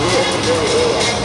Yeah, yeah, yeah.